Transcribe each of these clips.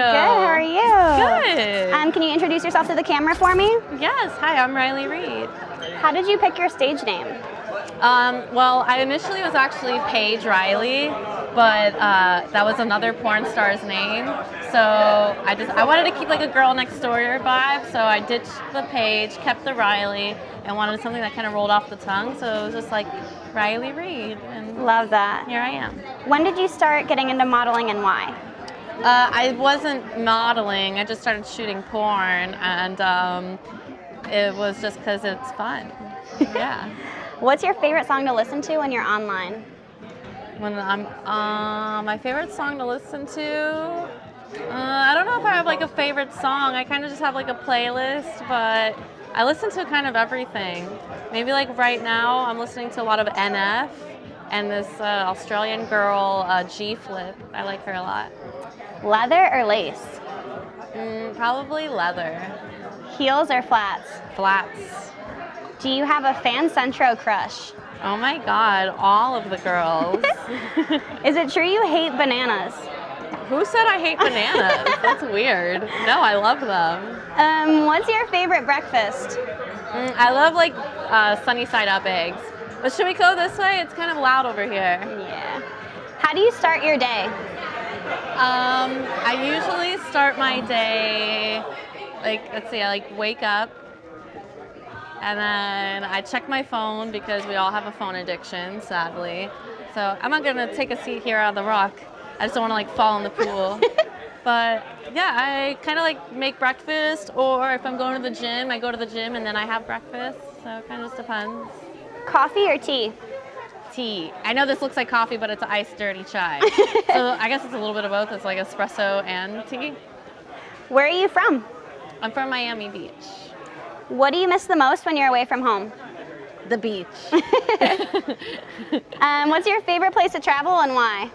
Good. How are you? Good. Um, can you introduce yourself to the camera for me? yes. Hi, I'm Riley Reid. How did you pick your stage name? Um, well, I initially was actually Paige Riley, but uh, that was another porn star's name. So I just I wanted to keep like a girl next door vibe. So I ditched the Paige, kept the Riley, and wanted something that kind of rolled off the tongue. So it was just like Riley Reid. and Love that. here I am. When did you start getting into modeling and why? Uh, I wasn't modeling. I just started shooting porn, and um, it was just because it's fun. Yeah. What's your favorite song to listen to when you're online? When I'm, uh, my favorite song to listen to. Uh, I don't know if I have like a favorite song. I kind of just have like a playlist, but I listen to kind of everything. Maybe like right now, I'm listening to a lot of NF and this uh, Australian girl, uh, G Flip. I like her a lot. Leather or lace? Mm, probably leather, Heels or flats? flats. Do you have a FanCentro crush? Oh my god, all of the girls. Is it true you hate bananas? Who said I hate bananas? That's weird. No, I love them. Um, what's your favorite breakfast? Mm, I love like uh, sunny side up eggs. But should we go this way? It's kind of loud over here. Yeah. How do you start your day? Um, I usually start my day like let's see, I like wake up and then I check my phone because we all have a phone addiction, sadly. So I'm not gonna take a seat here on the rock. I just don't want to like fall in the pool. but yeah, I kind of like make breakfast, or if I'm going to the gym, I go to the gym and then I have breakfast. So it kind of just depends. Coffee or tea? Tea. I know this looks like coffee, but it's iced dirty chai. so I guess it's a little bit of both. It's like espresso and tea. Where are you from? I'm from Miami Beach. What do you miss the most when you're away from home? The beach. Um, what's your favorite place to travel and why?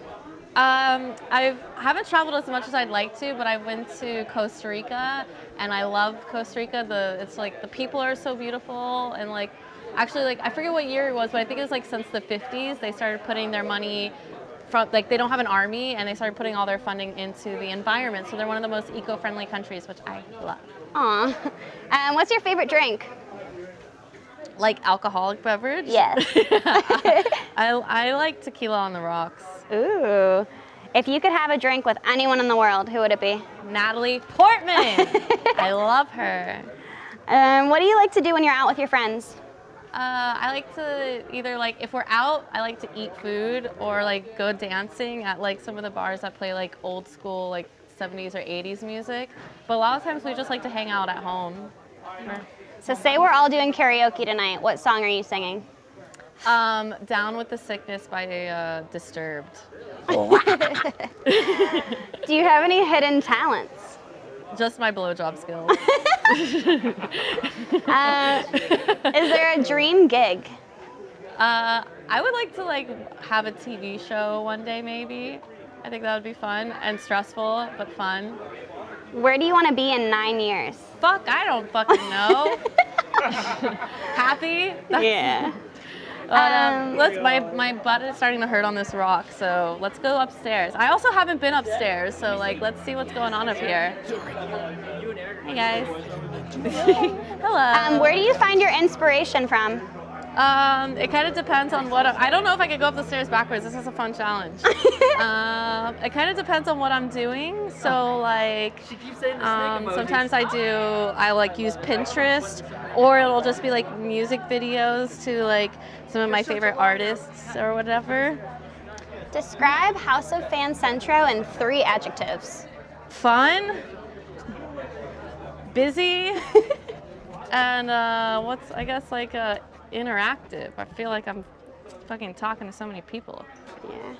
Um, I haven't traveled as much as I'd like to, but I went to Costa Rica, and I love Costa Rica. The it's like the people are so beautiful, and like actually like I forget what year it was, but I think it was like since the 50s they started putting their money from like they don't have an army, and they started putting all their funding into the environment. So they're one of the most eco-friendly countries, which I love. Aw. Um, what's your favorite drink? Like alcoholic beverage. Yes. I I like tequila on the rocks. Ooh. If you could have a drink with anyone in the world, who would it be? Natalie Portman. I love her. Um, what do you like to do when you're out with your friends? Uh, I like to either like if we're out, I like to eat food or like go dancing at like some of the bars that play like old school like 70s or 80s music. But a lot of times we just like to hang out at home. So say we're all doing karaoke tonight. What song are you singing? Um, Down with the Sickness by uh, Disturbed. Do you have any hidden talents? Just my blowjob skills. Uh, is there a dream gig? Uh, I would like to like have a TV show one day maybe. I think that would be fun and stressful but fun. Where do you want to be in nine years? Fuck, I don't fucking know. Happy? Yeah. Um, Um, let's. My my butt is starting to hurt on this rock, so let's go upstairs. I also haven't been upstairs, so like let's see what's going on up here. Hey guys. Hello. Um, where do you find your inspiration from? Um, it kind of depends on what I, I don't know if I could go up the stairs backwards. This is a fun challenge. um, it kind of depends on what I'm doing. So like, um, sometimes I do I like use Pinterest, or it'll just be like music videos to like some of my favorite artists or whatever. Describe House of FanCentro in three adjectives. Fun, busy, and uh, what's I guess like uh, interactive. I feel like I'm fucking talking to so many people. Yeah.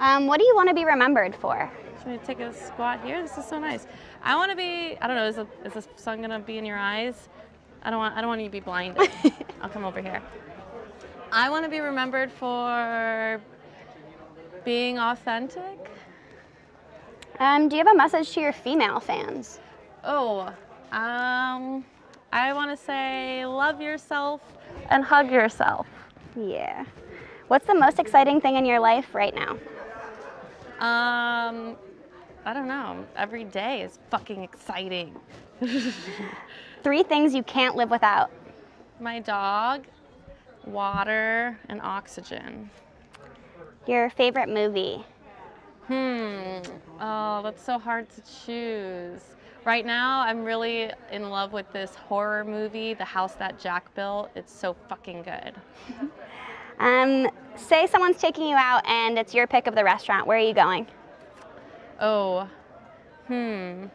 Um, what do you want to be remembered for? Should we take a squat here? This is so nice. I want to be. I don't know. Is, a, is this sun gonna be in your eyes? I don't want. I don't want you to be blinded. I'll come over here. I want to be remembered for being authentic. Um, do you have a message to your female fans? Oh, um, I want to say love yourself and hug yourself. Yeah. What's the most exciting thing in your life right now? Um, I don't know. Every day is fucking exciting. Three things you can't live without. My dog, water, and oxygen. Your favorite movie. Hmm. Oh, that's so hard to choose. Right now, I'm really in love with this horror movie, The House That Jack Built. It's so fucking good. Um, say someone's taking you out and it's your pick of the restaurant. Where are you going? Oh, hmm.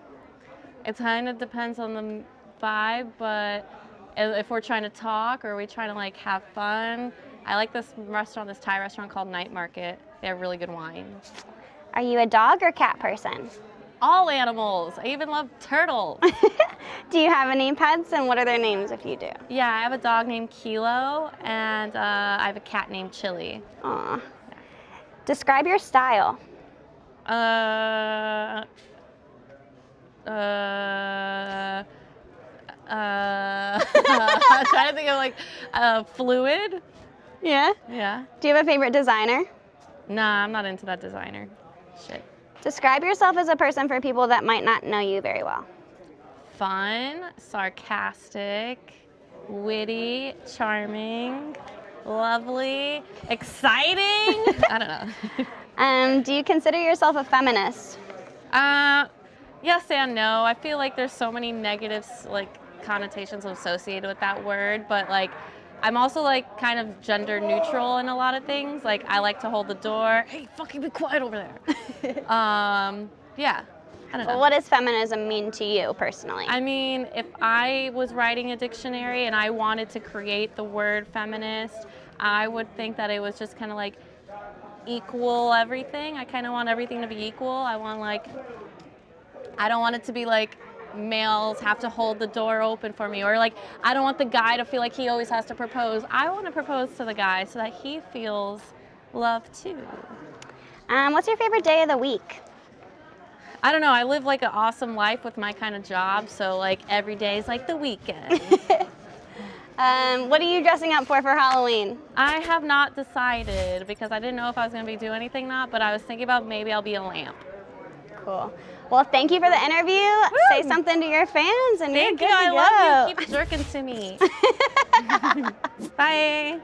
It kind of depends on the vibe, but if we're trying to talk or we're we trying to like have fun, I like this restaurant, this Thai restaurant called Night Market. They have really good wine. Are you a dog or cat person? All animals. I even love turtles. Do you have any pets and what are their names if you do? yeah, I have a dog named Kilo and uh, I have a cat named Chili. Aw. Describe your style. Uh, uh, uh, I'm trying to think of like uh, fluid. Yeah. Yeah. Do you have a favorite designer? Nah, I'm not into that designer. Shit. Describe yourself as a person for people that might not know you very well. Fun, sarcastic, witty, charming, lovely, exciting. I don't know. Um, do you consider yourself a feminist? Uh, yes and no. I feel like there's so many negatives, like connotations associated with that word, but like I'm also like kind of gender neutral in a lot of things. Like I like to hold the door. Hey, fucking be quiet over there. um, yeah. I don't know. What does feminism mean to you personally? I mean, if I was writing a dictionary and I wanted to create the word feminist, I would think that it was just kind of like equal everything. I kind of want everything to be equal. I want like, I don't want it to be like males have to hold the door open for me or like I don't want the guy to feel like he always has to propose. I want to propose to the guy so that he feels love too. Um, what's your favorite day of the week? I don't know. I live like an awesome life with my kind of job, so like every day is like the weekend. Um, what are you dressing up for for Halloween? I have not decided because I didn't know if I was going to be doing anything not, but I was thinking about maybe I'll be a lamp. Cool. Well, thank you for the interview. Say something to your fans, and Thank you're you. good I to love you. Keep jerking to me. Bye.